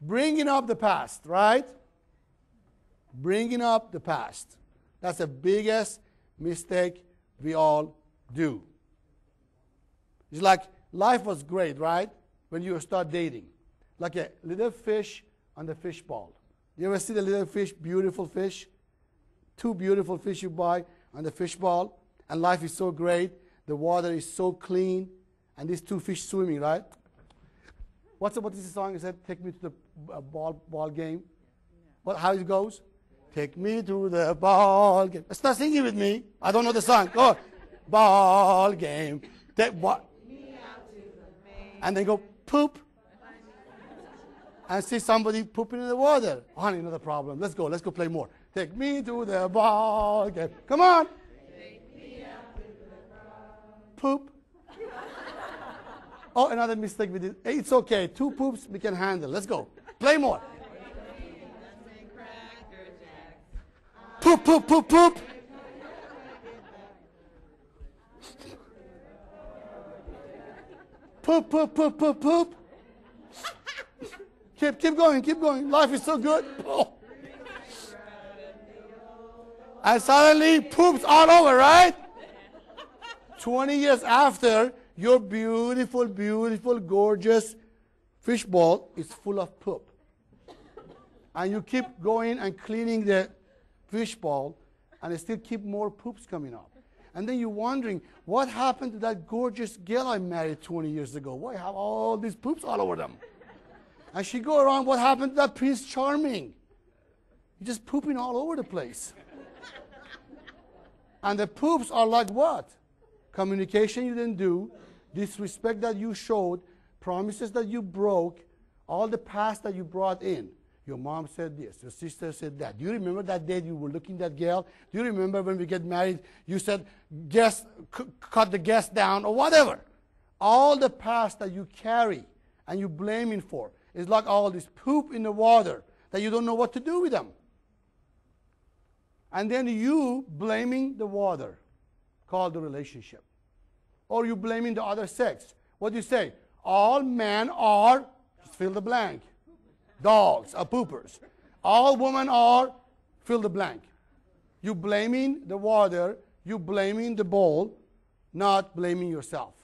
bringing up the past, right? Bringing up the past. That's the biggest mistake we all do. It's like life was great, right? When you start dating. Like a little fish on the fish ball. You ever see the little fish, beautiful fish? Two beautiful fish you buy on the fish ball, and life is so great. The water is so clean, and these two fish swimming, right? What's the, what is the song? It said, "Take me to the uh, ball ball game." What? How it goes? Take me to the ball game. Start singing with me. I don't know the song. Go, ball game. Take what? And they go poop. And see somebody pooping in the water. Honey, another problem. Let's go. Let's go play more. Take me to the ball game. Come on. Poop. Oh, another mistake we did. It's okay. Two poops we can handle. Let's go. Play more. Poop, poop, poop, poop. Poop, poop, poop, poop, poop. Keep, keep going, keep going. Life is so good. Oh. And suddenly, poops all over, right? 20 years after, your beautiful, beautiful, gorgeous fishbowl is full of poop. And you keep going and cleaning the fishbowl, and it still keep more poops coming up. And then you're wondering, what happened to that gorgeous girl I married 20 years ago? Why have all these poops all over them? And she go around, what happened to that Prince Charming? He's just pooping all over the place. and the poops are like what? Communication you didn't do, disrespect that you showed, promises that you broke, all the past that you brought in. Your mom said this, your sister said that. Do you remember that day you were looking that girl? Do you remember when we get married, you said, guest, c- cut the guest down, or whatever? All the past that you carry and you blaming for is like all this poop in the water that you don't know what to do with them. And then you blaming the water, called the relationship. Or you blaming the other sex. What do you say? All men are, just fill the blank. Dogs are poopers. All women are, fill the blank. You blaming the water, you blaming the bowl, not blaming yourself.